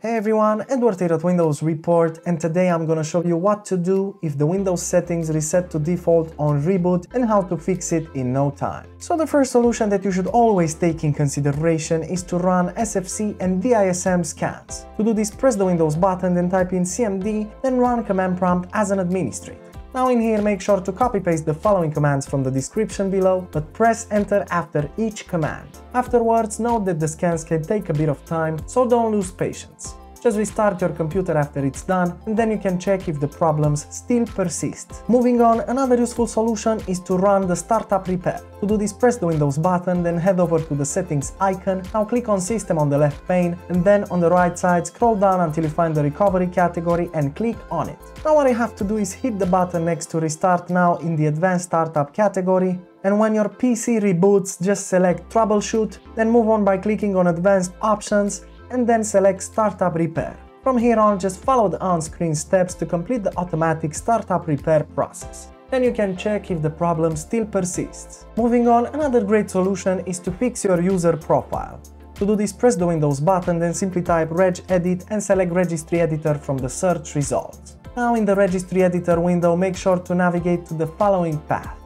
Hey everyone, Edward here at Windows Report and today I'm gonna show you what to do if the Windows settings reset to default on reboot and how to fix it in no time. So the first solution that you should always take in consideration is to run SFC and DISM scans. To do this, press the Windows button, then type in CMD, then run command prompt as an administrator. Now in here make sure to copy paste the following commands from the description below, but press enter after each command. Afterwards note that the scans can take a bit of time, so don't lose patience. Just restart your computer after it's done and then you can check if the problems still persist. Moving on, another useful solution is to run the startup repair. To do this, press the Windows button, then head over to the settings icon. Now click on system on the left pane and then on the right side scroll down until you find the recovery category and click on it. Now what you have to do is hit the button next to restart now in the advanced startup category and when your PC reboots just select troubleshoot, then move on by clicking on advanced options and then select Startup Repair. From here on, just follow the on-screen steps to complete the automatic startup repair process. Then you can check if the problem still persists. Moving on, another great solution is to fix your user profile. To do this, press the Windows button, then simply type regedit and select Registry Editor from the search results. Now in the Registry Editor window, make sure to navigate to the following path.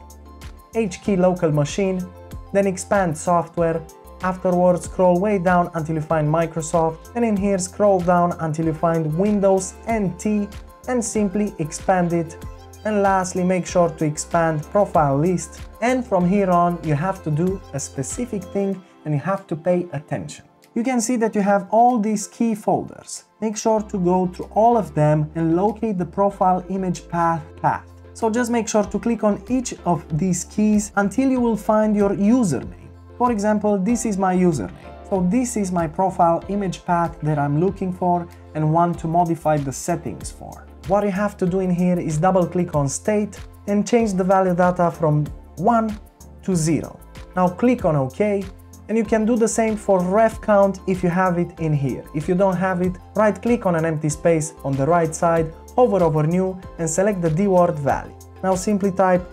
HKey local machine, then expand software, Afterwards, scroll way down until you find Microsoft and in here scroll down until you find Windows NT and simply expand it. And lastly, make sure to expand profile list. And from here on, you have to do a specific thing and you have to pay attention. You can see that you have all these key folders. Make sure to go through all of them and locate the profile image path path. So just make sure to click on each of these keys until you will find your username. For example, this is my username. So this is my profile image path that I'm looking for and want to modify the settings for. What you have to do in here is double click on state and change the value data from 1 to 0. Now click on OK and you can do the same for ref count if you have it in here. If you don't have it, right click on an empty space on the right side, hover over new and select the dword value. Now simply type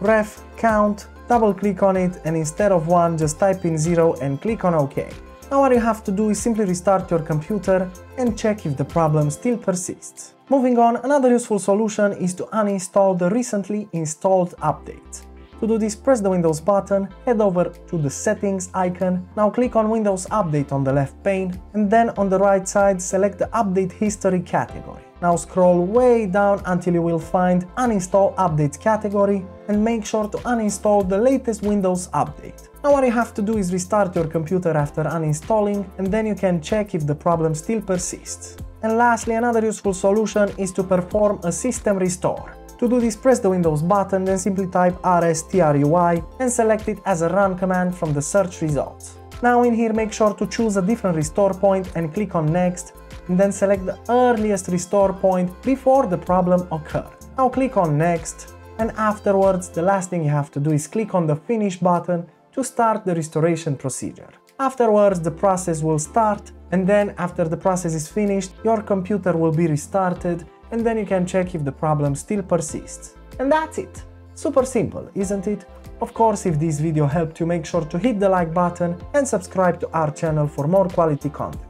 ref count double click on it and instead of 1 just type in 0 and click on OK. Now what you have to do is simply restart your computer and check if the problem still persists. Moving on, another useful solution is to uninstall the recently installed update. To do this, press the Windows button, head over to the settings icon, now click on Windows Update on the left pane, and then on the right side select the Update History category. Now scroll way down until you will find Uninstall Updates category and make sure to uninstall the latest Windows update. Now what you have to do is restart your computer after uninstalling and then you can check if the problem still persists. And lastly, another useful solution is to perform a system restore. To do this, press the Windows button, then simply type rstrui and select it as a run command from the search results. Now in here, make sure to choose a different restore point and click on next and then select the earliest restore point before the problem occurred. Now click on next and afterwards the last thing you have to do is click on the finish button to start the restoration procedure. Afterwards the process will start and then after the process is finished your computer will be restarted and then you can check if the problem still persists. And that's it! Super simple, isn't it? Of course, if this video helped you, make sure to hit the like button and subscribe to our channel for more quality content.